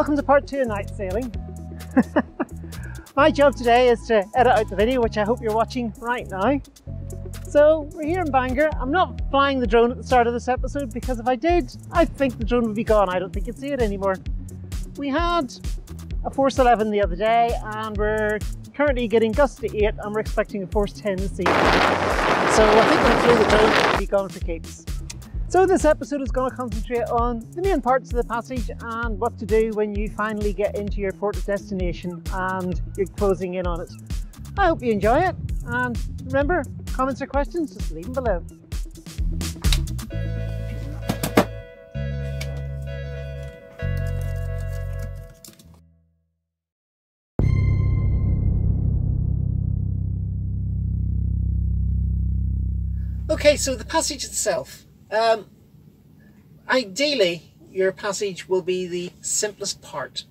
Welcome to part two of night sailing. My job today is to edit out the video, which I hope you're watching right now. So we're here in Bangor. I'm not flying the drone at the start of this episode because if I did, I think the drone would be gone. I don't think you'd see it anymore. We had a Force 11 the other day and we're currently getting gusts to 8 and we're expecting a Force 10 this evening. So I think when I flew the drone, it'll be gone for keeps. So this episode is going to concentrate on the main parts of the passage and what to do when you finally get into your port of destination and you're closing in on it. I hope you enjoy it and remember, comments or questions, just leave them below. Okay, so the passage itself. Um, ideally, your passage will be the simplest part.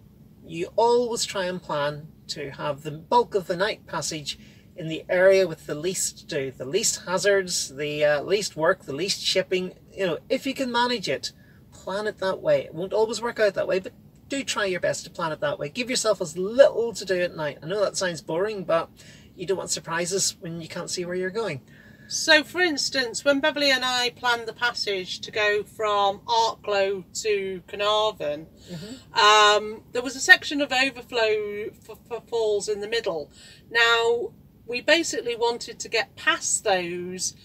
You always try and plan to have the bulk of the night passage in the area with the least to do, the least hazards, the uh, least work, the least shipping. You know, if you can manage it, plan it that way. It won't always work out that way, but do try your best to plan it that way. Give yourself as little to do at night. I know that sounds boring, but you don't want surprises when you can't see where you're going. So, for instance, when Beverly and I planned the passage to go from Arklow to Carnarvon, mm-hmm. um, there was a section of overflow for, for, falls in the middle. Now, we basically wanted to get past those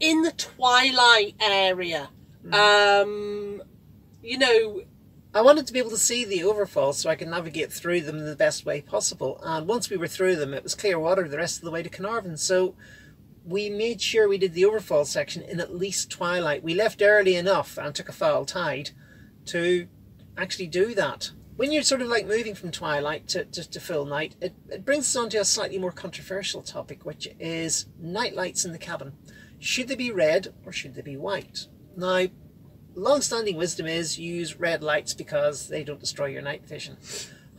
in the twilight area. Mm. Um, you know, I wanted to be able to see the overfalls so I could navigate through them in the best way possible. And once we were through them, it was clear water the rest of the way to Carnarvon. So we made sure we did the overfall section in at least twilight. We left early enough and took a foul tide to actually do that. When you're sort of like moving from twilight to, to, to full night, it, it brings us on to a slightly more controversial topic, which is night lights in the cabin. Should they be red or should they be white? Now, long-standing wisdom is use red lights because they don't destroy your night vision.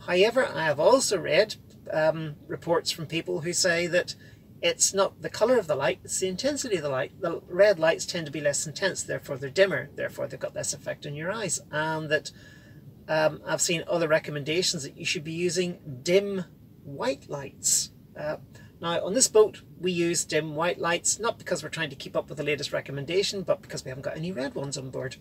However, I have also read um, reports from people who say that it's not the color of the light, it's the intensity of the light. The red lights tend to be less intense, therefore they're dimmer, therefore they've got less effect on your eyes. And that um, I've seen other recommendations that you should be using dim white lights. Uh, now, on this boat, we use dim white lights, not because we're trying to keep up with the latest recommendation, but because we haven't got any red ones on board.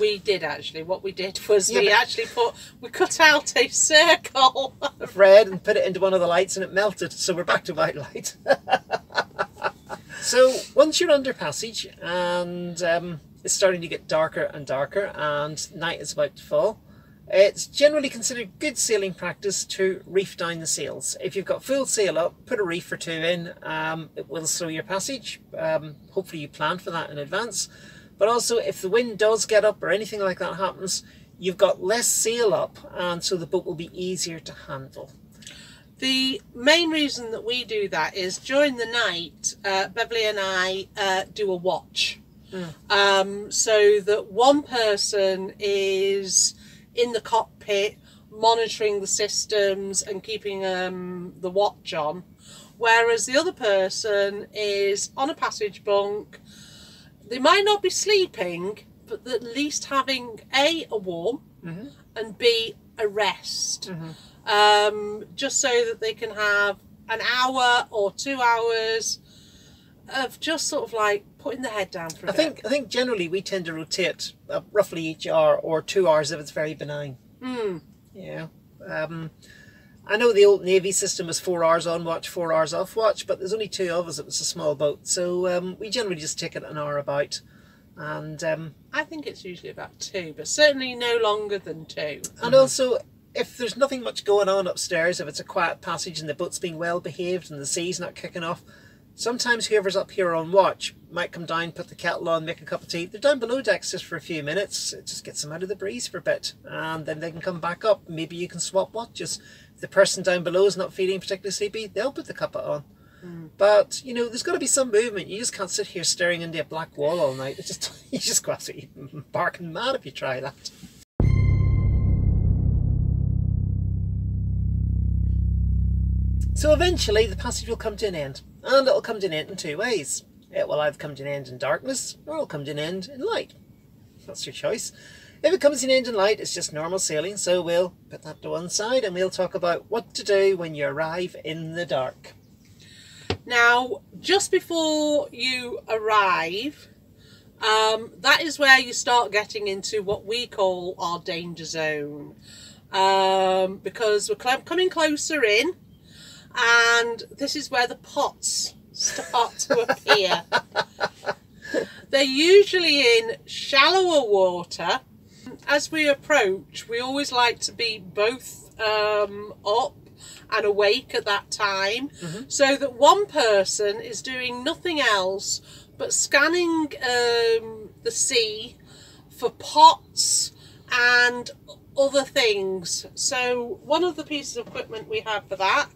We did actually. What we did was yeah, we actually put we cut out a circle of red and put it into one of the lights, and it melted. So we're back to white light. so once you're under passage and um, it's starting to get darker and darker, and night is about to fall. It's generally considered good sailing practice to reef down the sails. If you've got full sail up, put a reef or two in. Um, it will slow your passage. Um, hopefully you plan for that in advance. But also, if the wind does get up or anything like that happens, you've got less sail up, and so the boat will be easier to handle. The main reason that we do that is during the night, uh, Beverly and I uh, do a watch. Mm. Um, so that one person is in the cockpit monitoring the systems and keeping um, the watch on, whereas the other person is on a passage bunk they might not be sleeping, but at least having A, a warm, mm-hmm. and B, a rest. Mm-hmm. Um, just so that they can have an hour or two hours of just sort of like putting the head down for a I bit. think I think generally we tend to rotate uh, roughly each hour or two hours if it's very benign. Mm. Yeah. Um, I know the old Navy system was four hours on watch, four hours off watch, but there's only two of us. It was a small boat, so um, we generally just take it an hour about. And um, I think it's usually about two, but certainly no longer than two. And also, if there's nothing much going on upstairs, if it's a quiet passage and the boat's being well behaved and the sea's not kicking off, sometimes whoever's up here on watch might come down, put the kettle on, make a cup of tea. They're down below decks just for a few minutes. It just gets them out of the breeze for a bit, and then they can come back up. Maybe you can swap watches the person down below is not feeling particularly sleepy, they'll put the cuppa on. Mm. But you know, there's got to be some movement. You just can't sit here staring into a black wall all night. It's just you just go absolutely barking mad if you try that. So eventually, the passage will come to an end, and it'll come to an end in two ways. It will either come to an end in darkness, or it'll come to an end in light. That's your choice. If it comes to an end in light, it's just normal sailing, so we'll put that to one side and we'll talk about what to do when you arrive in the dark. Now, just before you arrive, um, that is where you start getting into what we call our danger zone. Um, because we're coming closer in, and this is where the pots start to appear. They're usually in shallower water. As we approach, we always like to be both um, up and awake at that time so that one person is doing nothing else but scanning um, the sea for pots and other things. So, one of the pieces of equipment we have for that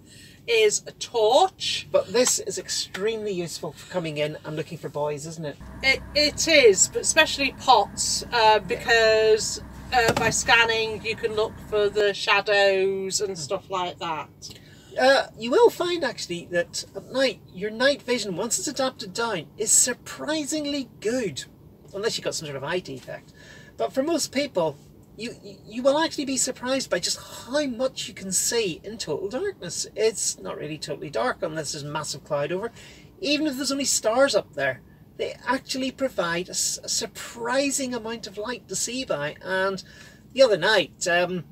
is a torch. But this is extremely useful for coming in and looking for buoys, isn't it? It, it is, but especially pots, uh, because uh, by scanning you can look for the shadows and stuff like that. Uh, you will find actually that at night, your night vision, once it's adapted down, is surprisingly good. Unless you've got some sort of eye defect. But for most people, you you will actually be surprised by just how much you can see in total darkness. It's not really totally dark unless there's massive cloud over. Even if there's only stars up there, they actually provide a, surprising amount of light to see by. And the other night, um,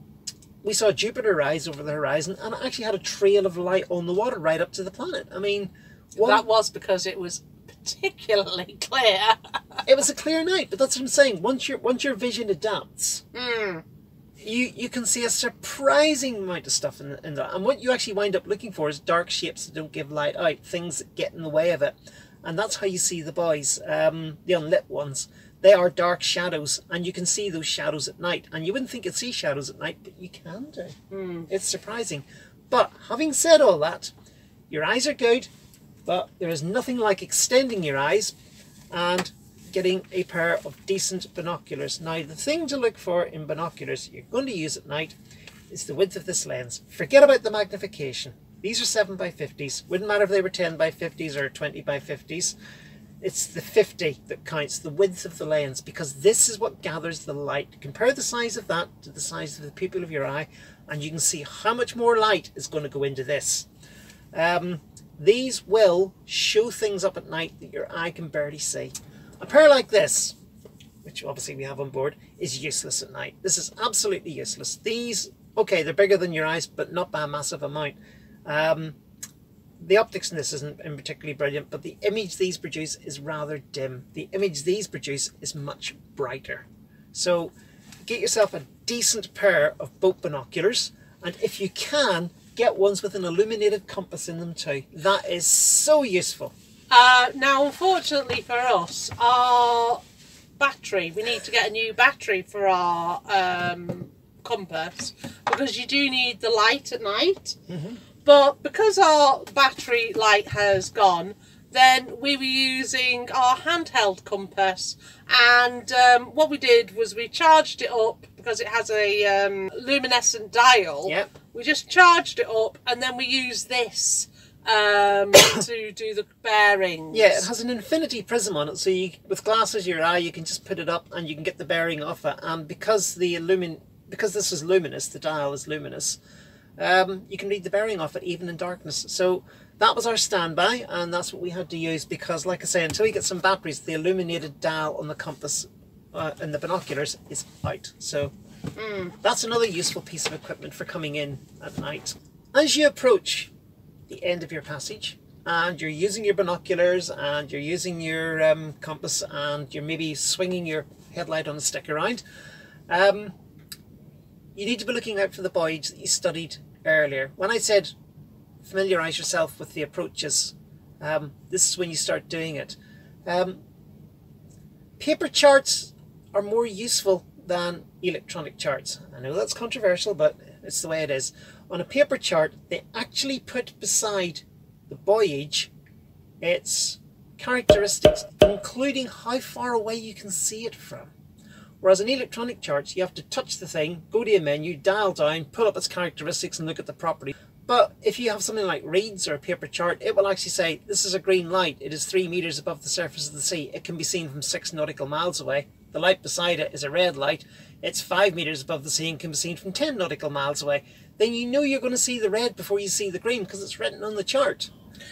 we saw Jupiter rise over the horizon, and it actually had a trail of light on the water right up to the planet. I mean, one, That was because it was particularly clear. it was a clear night, but that's what I'm saying. Once your once your vision adapts, Mm. you you can see a surprising amount of stuff in, in that. And what you actually wind up looking for is dark shapes that don't give light out, things that get in the way of it. And that's how you see the buoys, um, the unlit ones. They are dark shadows, and you can see those shadows at night. And you wouldn't think you'd see shadows at night, but you can do. Mm. It's surprising. But having said all that, your eyes are good, but there is nothing like extending your eyes and getting a pair of decent binoculars. Now, the thing to look for in binoculars you're going to use at night is the width of this lens. Forget about the magnification. These are 7 by 50s. Wouldn't matter if they were 10 by 50s or 20 by 50s. It's the 50 that counts, the width of the lens, because this is what gathers the light. Compare the size of that to the size of the pupil of your eye, and you can see how much more light is going to go into this. Um, these will show things up at night that your eye can barely see. A pair like this, which obviously we have on board, is useless at night. This is absolutely useless. These, okay, they're bigger than your eyes, but not by a massive amount. Um, the optics in this isn't particularly brilliant, but the image these produce is rather dim. The image these produce is much brighter. So get yourself a decent pair of boat binoculars, and if you can, get ones with an illuminated compass in them too. That is so useful. Uh, now, unfortunately for us, our battery, we need to get a new battery for our um, compass because you do need the light at night. But because our battery light has gone, then we were using our handheld compass. And um, what we did was we charged it up because it has a um, luminescent dial. Yep. We just charged it up and then we used this um, to do the bearings. Yeah, it has an infinity prism on it, so you, with glasses your eye, you can just put it up and you can get the bearing off it. And because the illumin, because this is luminous, the dial is luminous, um, you can read the bearing off it even in darkness. So that was our standby, and that's what we had to use because, like I say, until we get some batteries, the illuminated dial on the compass uh, and the binoculars is out. So that's another useful piece of equipment for coming in at night. As you approach the end of your passage and you're using your binoculars and you're using your um, compass and you're maybe swinging your headlight on a stick around, um, you need to be looking out for the buoys that you studied earlier. When I said familiarise yourself with the approaches, um, this is when you start doing it. Um, paper charts are more useful than electronic charts. I know that's controversial, but it's the way it is. On a paper chart, they actually put beside the voyage its characteristics, including how far away you can see it from. Whereas in electronic charts, you have to touch the thing, go to a menu, dial down, pull up its characteristics, and look at the property. But if you have something like Reeds or a paper chart, it will actually say this is a green light. It is three meters above the surface of the sea. It can be seen from six nautical miles away. the light beside it is a red light, it's five meters above the sea and can be seen from 10 nautical miles away, then you know you're going to see the red before you see the green because it's written on the chart.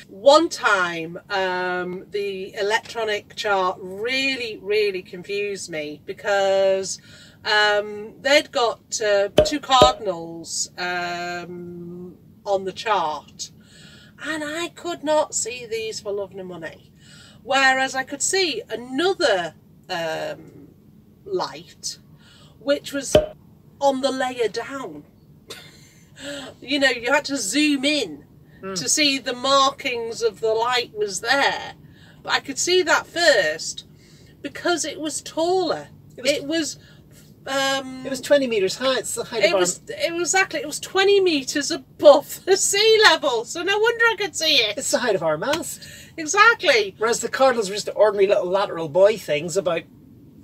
One time, um, the electronic chart really, really confused me because um, they'd got uh, two cardinals um, on the chart, and I could not see these for love nor money. Whereas I could see another um, light, which was on the layer down. you know, you had to zoom in to see the markings of the light was there. But I could see that first because it was taller. It was. Um, It was 20 meters high, it's the height it of was our... it was exactly it was 20 meters above the sea level so no wonder i could see it It's the height of our mast. exactly Whereas the cardinals were just ordinary little lateral buoy things about...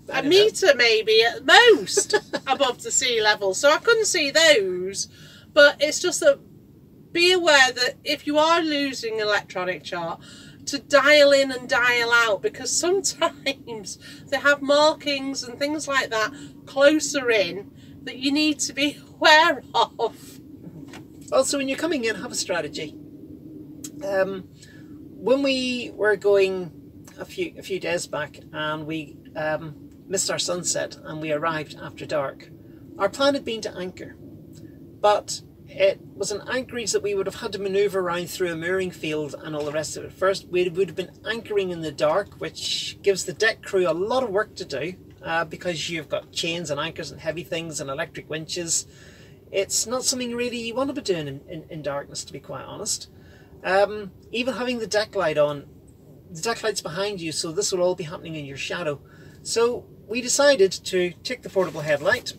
a don't know. meter maybe at most above the sea level so i couldn't see those but it's just that be aware that if you are losing electronic chart to dial in and dial out because sometimes they have markings and things like that closer in that you need to be aware of Also, when you're coming in, have a strategy. Um, when we were going a few a few days back and we um, missed our sunset and we arrived after dark, our plan had been to anchor, but it was an anchorage that we would have had to manoeuvre around through a mooring field and all the rest of it. First, we would have been anchoring in the dark, which gives the deck crew a lot of work to do uh, because you've got chains and anchors and heavy things and electric winches it's not something really you want to be doing in, in, in darkness, to be quite honest. Um, even having the deck light on, the deck light's behind you, so this will all be happening in your shadow. So we decided to take the portable headlight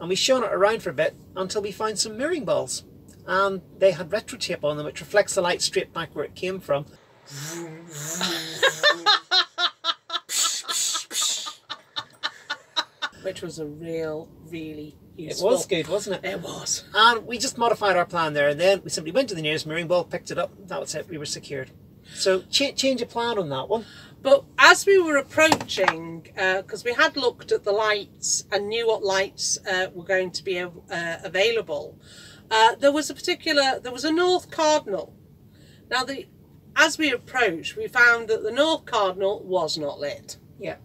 and we shone it around for a bit until we found some mooring balls. And they had retro tape on them, which reflects the light straight back where it came from. which was a real, really useful. It was good, wasn't it? It was. And we just modified our plan there, and then we simply went to the nearest mooring ball, picked it up, that was it, we were secured. So ch- change of plan on that one. But as we were approaching, because we had looked at the lights and knew what lights uh, were going to be uh, available, uh, there was a particular, there was a North Cardinal. Now, the as we approached, we found that the North Cardinal was not lit. Yeah.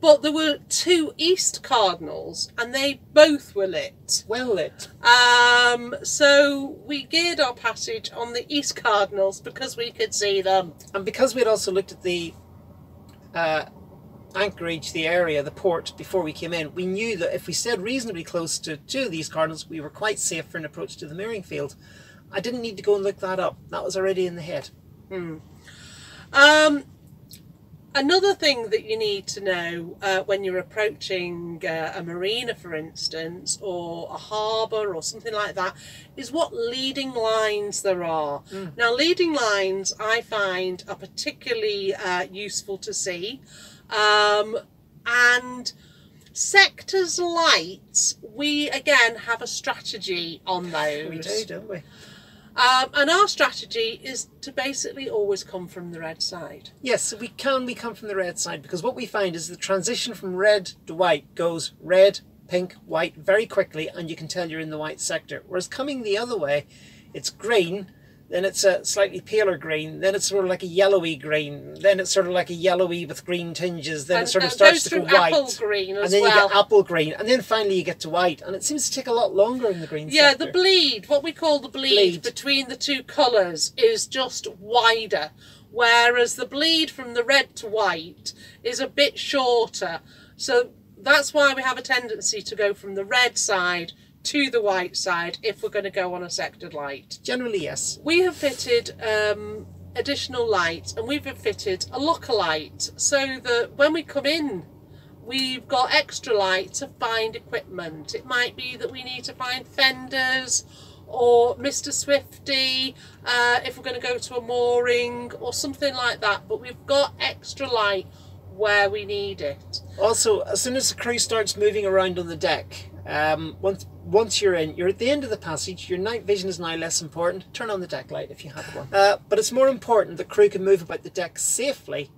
But there were two East Cardinals, and they both were lit. Well lit. Um, so we geared our passage on the East Cardinals because we could see them. And because we'd also looked at the uh, anchorage, the area, the port before we came in, we knew that if we stayed reasonably close to two of these cardinals, we were quite safe for an approach to the mooring field. I didn't need to go and look that up. That was already in the head. Um, another thing that you need to know uh, when you're approaching uh, a marina, for instance, or a harbour or something like that, is what leading lines there are. Now, leading lines I find are particularly uh, useful to see, um, and sectors lights we again have a strategy on those. We do, don't we? Um, and our strategy is to basically always come from the red side. Yes, we can. We come from the red side because what we find is the transition from red to white goes red, pink, white very quickly, and you can tell you're in the white sector. Whereas coming the other way, it's green, then it's a slightly paler green, then it's sort of like a yellowy green, then it's sort of like a yellowy with green tinges, then And- it sort of starts to go white, apple green as and then well. you get apple green, and then finally you get to white, and it seems to take a lot longer in the green Yeah, sector. the bleed, what we call the bleed, Bleed. between the two colours is just wider, whereas the bleed from the red to white is a bit shorter. So that's why we have a tendency to go from the red side to the white side if we're going to go on a sectored light. Generally, yes. We have fitted um, additional lights and we've fitted a locker light so that when we come in, we've got extra light to find equipment. It might be that we need to find fenders or Mr. Swifty uh, if we're going to go to a mooring or something like that, but we've got extra light where we need it. Also, as soon as the crew starts moving around on the deck, um, once once you're in, you're at the end of the passage. Your night vision is now less important. Turn on the deck light if you have one. Uh, but it's more important the crew can move about the deck safely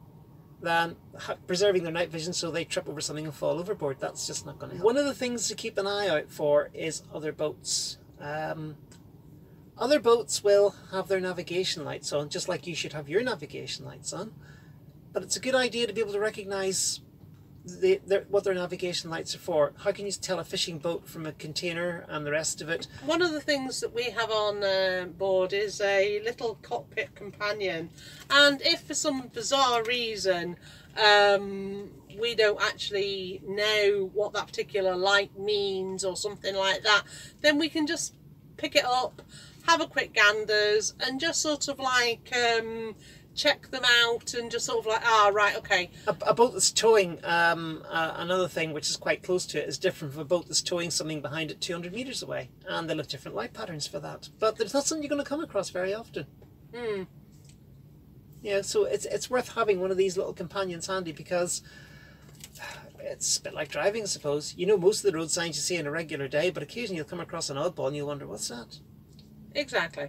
than ha- preserving their night vision so they trip over something and fall overboard. That's just not going to help. One of the things to keep an eye out for is other boats. Um, other boats will have their navigation lights on, just like you should have your navigation lights on. But it's a good idea to be able to recognize the, their, what their navigation lights are for. How can you tell a fishing boat from a container and the rest of it? One of the things that we have on uh, board is a little cockpit companion, and if for some bizarre reason um, we don't actually know what that particular light means or something like that, then we can just pick it up, have a quick ganders, and just sort of like um, check them out and just sort of like, ah, right, okay. A, a boat that's towing um, uh, another thing which is quite close to it is different from a boat that's towing something behind it 200 metres away. And they look different light patterns for that. But there's not something you're going to come across very often. Hmm. Yeah, so it's, it's worth having one of these little companions handy because it's a bit like driving, I suppose. You know most of the road signs you see in a regular day, but occasionally you'll come across an oddball and you'll wonder, what's that? Exactly.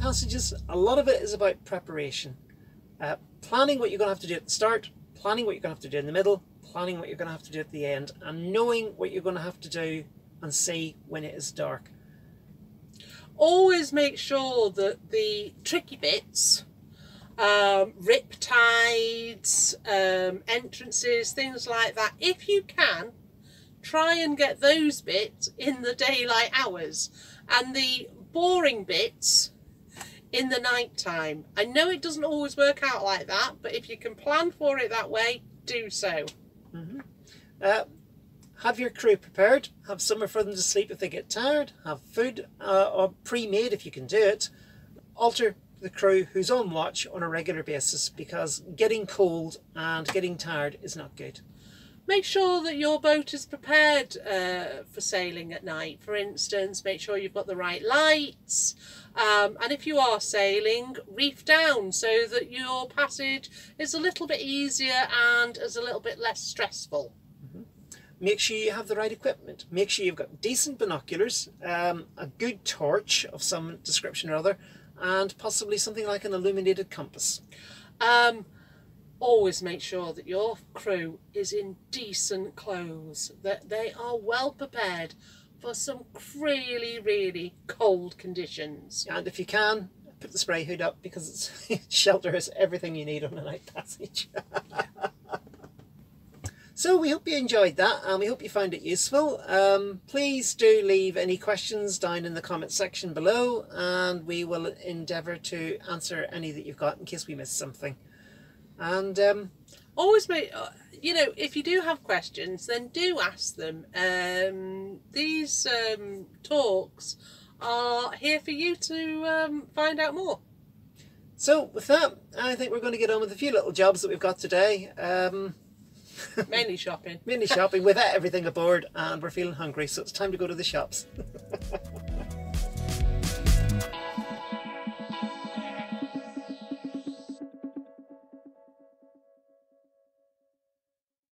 Passages, a lot of it is about preparation. Uh, planning what you're going to have to do at the start, planning what you're going to have to do in the middle, planning what you're going to have to do at the end, and knowing what you're going to have to do and see when it is dark. Always make sure that the tricky bits, um, rip tides, um, entrances, things like that, if you can, try and get those bits in the daylight hours and the boring bits in the night time. I know it doesn't always work out like that, but if you can plan for it that way, do so. Uh, have your crew prepared. Have somewhere for them to sleep if they get tired. Have food uh, or pre-made if you can do it. Alter the crew who's on watch on a regular basis because getting cold and getting tired is not good. Make sure that your boat is prepared uh, for sailing at night. For instance, make sure you've got the right lights. Um, and if you are sailing, reef down so that your passage is a little bit easier and is a little bit less stressful. Make sure you have the right equipment. Make sure you've got decent binoculars, um, a good torch of some description or other, and possibly something like an illuminated compass. Um, always make sure that your crew is in decent clothes, that they are well prepared for some really, really cold conditions. And if you can, put the spray hood up because it's shelters everything you need on a night passage. so we hope you enjoyed that and we hope you found it useful. Um, please do leave any questions down in the comment section below and we will endeavour to answer any that you've got in case we missed something. And um, always make uh, you know if you do have questions then do ask them. Um, these um, talks are here for you to um, find out more. So with that, I think we're going to get on with a few little jobs that we've got today. Um, mainly shopping. Mainly shopping. Without everything aboard and we're feeling hungry so it's time to go to the shops